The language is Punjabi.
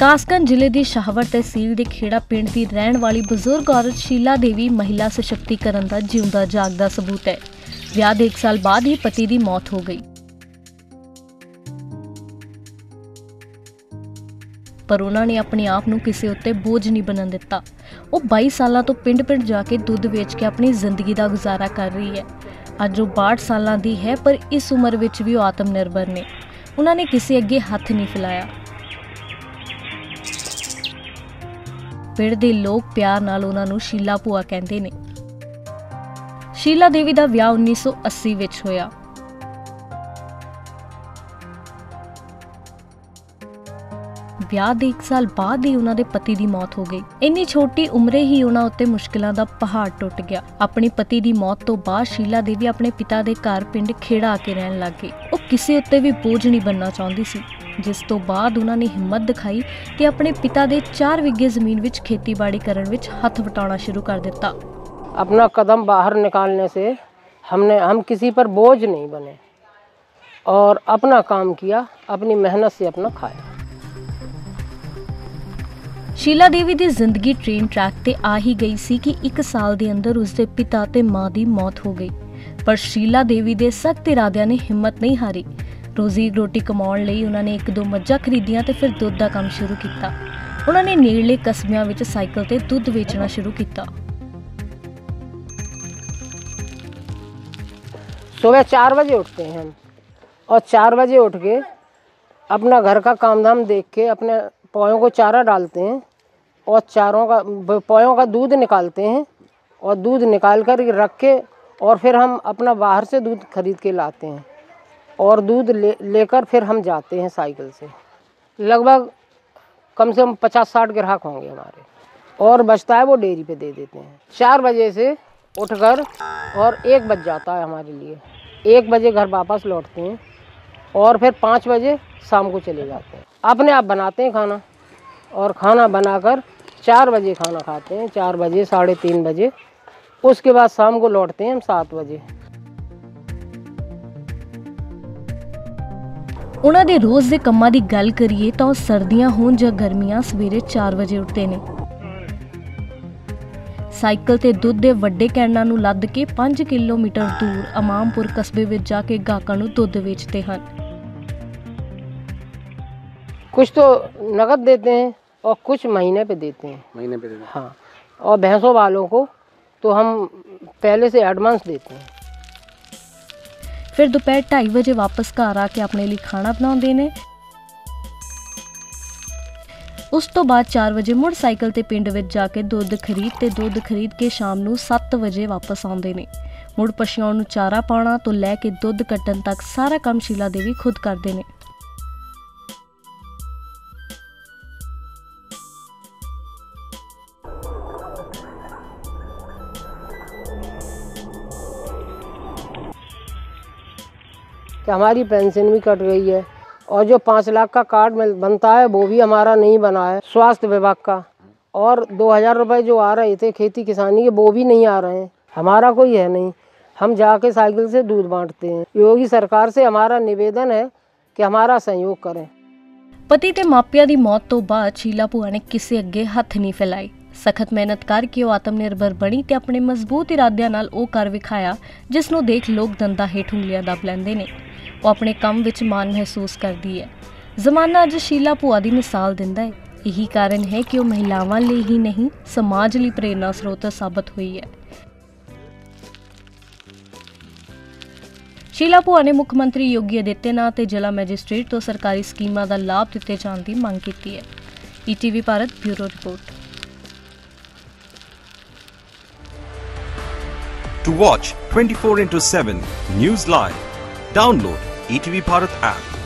ਕਾਸਕੰਜ ਜ਼ਿਲ੍ਹੇ ਦੀ ਸ਼ਾਹਵਰ ਤਹਿਸੀਲ ਦੇ ਖੇੜਾ ਪਿੰਡ ਦੀ ਰਹਿਣ ਵਾਲੀ ਬਜ਼ੁਰਗ ਔਰਤ ਸ਼ੀਲਾ ਦੇਵੀ ਮਹਿਲਾ ਸਸ਼ਕਤੀਕਰਨ ਦਾ ਜਿਉਂਦਾ ਜਾਗਦਾ ਸਬੂਤ ਹੈ। ਵਿਆਹ ਦੇ 1 ਸਾਲ ਬਾਅਦ ਹੀ ਪਤੀ ਦੀ ਮੌਤ ਹੋ ਗਈ। ਪਰ ਉਹਨਾਂ ਨੇ ਆਪਣੇ ਆਪ ਨੂੰ ਕਿਸੇ ਉੱਤੇ ਬੋਝ ਨਹੀਂ ਬਣਨ ਦਿੱਤਾ। ਉਹ 22 ਸਾਲਾਂ ਤੋਂ ਪਿੰਡ-ਪਿੰਡ ਜਾ ਕੇ ਦੁੱਧ ਵੇਚ ਕੇ ਆਪਣੀ ਜ਼ਿੰਦਗੀ ਦਾ ਗੁਜ਼ਾਰਾ ਕਰ ਰਹੀ ਹੈ। ਅੱਜ ਉਹ 62 ਸਾਲਾਂ ਦੀ ਹੈ, ਪਰ ਇਸ ਉਮਰ ਵਿੱਚ ਵੀ ਉਹ ਆਤਮ ਨਿਰਭਰ ਨੇ। ਉਹਨਾਂ ਨੇ ਕਿਸੇ ਅੱਗੇ ਹੱਥ ਨਹੀਂ ਫੈਲਾਇਆ। ਪਿੰਡ ਦੇ ਲੋਕ ਪਿਆਰ ਨਾਲ ਉਹਨਾਂ ਨੂੰ ਸ਼ੀਲਾ ਭੂਆ ਕਹਿੰਦੇ ਨੇ। ਸ਼ੀਲਾ ਦੇਵੀ ਦਾ ਵਿਆਹ 1980 ਵਿੱਚ ਹੋਇਆ। ਵਿਆਹ ਦੇ 1 ਸਾਲ ਬਾਅਦ ਹੀ ਉਹਨਾਂ ਦੇ ਪਤੀ ਦੀ ਮੌਤ ਹੋ ਗਈ। ਇੰਨੀ ਛੋਟੀ ਉਮਰੇ ਹੀ ਉਹਨਾਂ ਉੱਤੇ ਮੁਸ਼ਕਲਾਂ ਦਾ ਪਹਾੜ ਟੁੱਟ ਗਿਆ। ਆਪਣੀ ਪਤੀ ਦੀ ਮੌਤ ਤੋਂ ਬਾਅਦ ਸ਼ੀਲਾ ਦੇਵੀ ਆਪਣੇ ਪਿਤਾ ਦੇ ਘਰ ਪਿੰਡ ਖੇੜਾ ਆ ਕੇ ਰਹਿਣ ਲੱਗ ਗਈ। ਉਹ ਕਿਸੇ ਉੱਤੇ ਵੀ ਬੋਝ ਨਹੀਂ ਬਣਨਾ ਚਾਹੁੰਦੀ ਸੀ। ਜਿਸ ਤੋਂ ਬਾਅਦ ਉਹਨਾਂ ਨੇ ਹਿੰਮਤ ਦਿਖਾਈ ਤੇ ਆਪਣੇ ਪਿਤਾ ਦੇ 4 ਵਿਗੇ ਜ਼ਮੀਨ ਵਿੱਚ ਖੇਤੀਬਾੜੀ ਕਰਨ ਵਿੱਚ ਹੱਥ ਵਟਾਉਣਾ ਸ਼ੁਰੂ ਕਰ ਦਿੱਤਾ अपना कदम बाहर निकालने से हमने हम किसी पर बोझ नहीं बने और अपना काम किया अपनी मेहनत से अपना खाया ਸ਼ੀਲਾ ਦੇਵੀ ਦੀ ਜ਼ਿੰਦਗੀ ਟ੍ਰੇਨ ਟਰੈਕ ਤੇ ਆ ਹੀ ਗਈ ਸੀ ਕਿ 1 ਸਾਲ ਦੇ ਅੰਦਰ ਉਸਦੇ ਪਿਤਾ ਤੇ ਮਾਂ ਦੀ ਮੌਤ ਹੋ ਗਈ ਪਰ ਸ਼ੀਲਾ ਦੇਵੀ ਦੇ ਸਖਤ ਇਰਾਦਿਆਂ ਨੇ ਹਿੰਮਤ ਨਹੀਂ ਹਾਰੀ ਰੋਜ਼ੀ ਰੋਟੀ ਕਮਾਉਣ ਲਈ ਉਹਨਾਂ ਨੇ ਇੱਕ ਦੋ ਮੱਝਾਂ ਖਰੀਦੀਆਂ ਤੇ ਫਿਰ ਦੁੱਧ ਦਾ ਕੰਮ ਸ਼ੁਰੂ ਕੀਤਾ ਉਹਨਾਂ ਨੇ ਨੇੜਲੇ ਕਸਬਿਆਂ ਵਿੱਚ ਸਾਈਕਲ ਤੇ ਦੁੱਧ ਵੇਚਣਾ ਸ਼ੁਰੂ ਕੀਤਾ सुबह चार बजे उठते हैं हम और चार बजे उठ के अपना घर का काम धाम देख के अपने पौयों को चारा डालते हैं और चारों का पौयों का दूध निकालते हैं और दूध निकाल कर रख के और फिर हम अपना बाहर से दूध खरीद के लाते हैं और दूध ले, लेकर फिर हम जाते हैं साइकिल से। लगभग कम से कम पचास साठ ग्राहक होंगे हमारे। और बचता है वो डेयरी पे दे देते हैं। चार बजे से उठकर और एक बज जाता है हमारे लिए। एक बजे घर वापस लौटते हैं और फिर पाँच बजे शाम को चले जाते हैं। अपने आप बनाते हैं खाना और खाना बनाकर चार बजे खाना खाते हैं। चार बजे, साढ़े तीन बजे। उसके बाद शाम को लौटते हैं हम सात बजे। ਉਹਨਾਂ ਦੇ ਰੋਜ਼ ਦੇ ਕੰਮਾਂ ਦੀ ਗੱਲ ਕਰੀਏ ਤਾਂ ਉਹ ਸਰਦੀਆਂ ਹੋਣ ਜਾਂ ਗਰਮੀਆਂ ਸਵੇਰੇ 4 ਵਜੇ ਉੱਠਦੇ ਨੇ ਸਾਈਕਲ ਤੇ ਦੁੱਧ ਦੇ ਵੱਡੇ ਕੈਨਾਂ ਨੂੰ ਲੱਦ ਕੇ 5 ਕਿਲੋਮੀਟਰ ਦੂਰ ਅਮਾਮਪੁਰ ਕਸਬੇ ਵਿੱਚ ਜਾ ਕੇ ਗਾਹਕਾਂ ਨੂੰ ਦੁੱਧ ਵੇਚਦੇ ਹਨ कुछ तो नगद देते हैं और कुछ महीने पे देते हैं महीने पे देना हाँ और भैंसों वालों को तो हम पहले से एडवांस देते हैं ਫਿਰ ਦੁਪਹਿਰ 2:30 ਵਜੇ ਵਾਪਸ ਘਰ ਆ ਕੇ ਆਪਣੇ ਲਈ ਖਾਣਾ ਬਣਾਉਂਦੇ ਨੇ। ਉਸ ਤੋਂ ਬਾਅਦ 4 ਵਜੇ ਮੁੜ ਸਾਈਕਲ ਤੇ ਪਿੰਡ ਵਿੱਚ ਜਾ ਕੇ ਦੁੱਧ ਖਰੀਦ ਤੇ ਦੁੱਧ ਖਰੀਦ ਕੇ ਸ਼ਾਮ ਨੂੰ 7 ਵਜੇ ਵਾਪਸ ਆਉਂਦੇ ਨੇ। ਮੁੜ ਪਸ਼ੂਆਂ ਨੂੰ ਚਾਰਾ ਪਾਉਣਾ ਤੋਂ ਲੈ ਕੇ ਦੁੱਧ ਕੱਟਣ ਤੱਕ ਸਾਰਾ ਕੰਮ ਸ਼ੀਲਾ ਦੇਵੀ ਖੁਦ ਕਰਦੇ ਨੇ। कि हमारी पेंशन भी कट गई है और जो पाँच लाख का कार्ड मिल बनता है वो भी हमारा नहीं बना है स्वास्थ्य विभाग का और दो हज़ार रुपये जो आ रहे थे खेती किसानी के वो भी नहीं आ रहे हैं हमारा कोई है नहीं हम जाके साइकिल से दूध बांटते हैं योगी सरकार से हमारा निवेदन है कि हमारा सहयोग करें ਪਤੀ ਤੇ ਮਾਪਿਆਂ ਦੀ ਮੌਤ ਤੋਂ ਬਾਅਦ ਸ਼ੀਲਾ ਭੂਆ ਨੇ ਕਿਸੇ ਅੱਗੇ ਹੱਥ ਨਹੀਂ ਫੈਲਾਏ ਸਖਤ ਮਿਹਨਤ ਕਰਕੇ ਉਹ ਆਤਮ ਨਿਰਭਰ ਬਣੀ ਤੇ ਆਪਣੇ ਮਜ਼ਬੂਤ ਇਰਾਦਿਆਂ ਨਾਲ ਉਹ ਕਰ ਵਿਖਾਇਆ ਜਿਸ ਨੂੰ ਦੇਖ ਲੋਕ ਦੰਦਾਂ ਹੇਠ ਉਂਗਲੀਆਂ ਦੱਬ ਲੈਂਦੇ ਨੇ ਉਹ ਆਪਣੇ ਕੰਮ ਵਿੱਚ ਮਾਣ ਮਹਿਸੂਸ ਕਰਦੀ ਹੈ। ਜ਼ਮਾਨਾ ਅੱਜ ਸ਼ੀਲਾ ਭੂਆ ਦੀ ਮਿਸਾਲ ਦਿੰਦਾ ਹੈ। ਇਹੀ ਕਾਰਨ ਹੈ ਕਿ ਉਹ ਮਹਿਲਾਵਾਂ ਲਈ ਹੀ ਨਹੀਂ ਸਮਾਜ ਲਈ ਪ੍ਰੇਰਨਾ ਸਰੋਤ ਸਾਬਤ ਹੋਈ ਹੈ। ਸ਼ੀਲਾ ਭੂਆ ਨੇ ਮੁੱਖ ਮੰਤਰੀ ਯੋਗੀ ਆਦਿੱਤਿਆਨਾਥ ਤੇ ਜ਼ਿਲ੍ਹਾ ਮੈਜਿਸਟ੍ਰੇਟ ਤੋਂ ਸਰਕਾਰੀ ਸਕੀਮਾਂ ਦਾ ਲਾਭ ਦਿੱਤੇ ਜਾਣ ਦੀ ਮੰਗ ਕੀਤੀ ਹੈ। ETV Bharat bureau report. To watch 24 into 7 News Live, download ETV Bharat app.